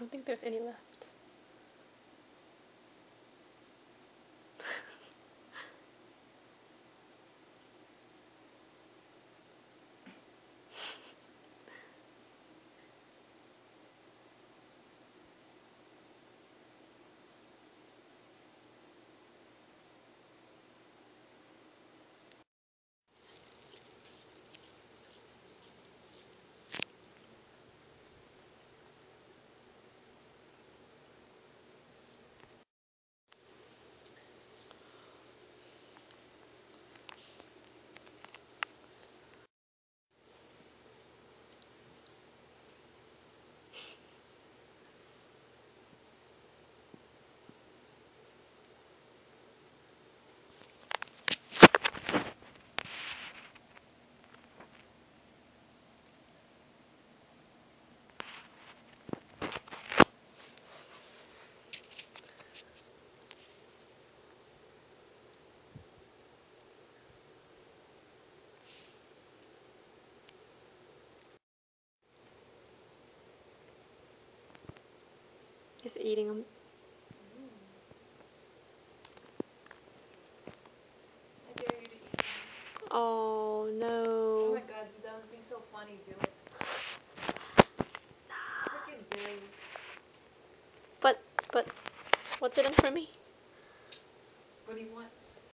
don't think there's any left. Just eating them. Oh no. Oh my god, that would be so funny. Do it. Freaking do. But, but, what's it in for me? What do you want?